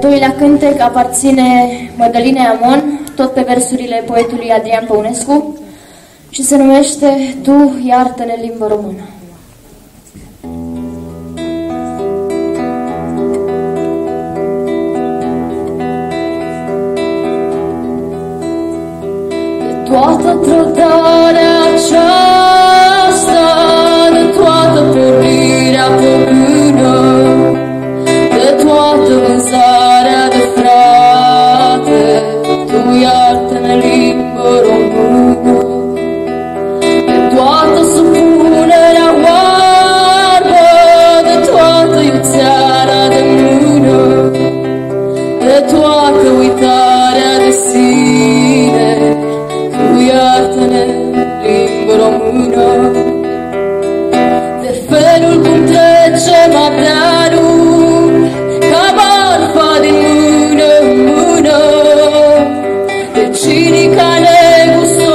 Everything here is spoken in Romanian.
doilea cântec aparține Mădălinei Amon, tot pe versurile poetului Adrian Păunescu și se numește Tu iartă-ne limbă română. toată trădarea toată uitarea de sine. Tu iartă-ne, limbă română, de felul cum trece mapeanul, ca barba din mână în mână, de cinica negustă